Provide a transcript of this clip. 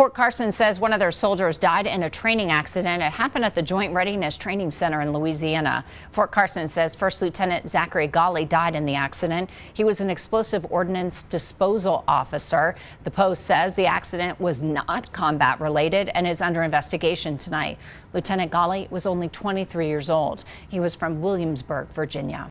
Fort Carson says one of their soldiers died in a training accident. It happened at the Joint Readiness Training Center in Louisiana. Fort Carson says First Lieutenant Zachary Galli died in the accident. He was an explosive ordnance disposal officer. The Post says the accident was not combat related and is under investigation tonight. Lieutenant Galli was only 23 years old. He was from Williamsburg, Virginia.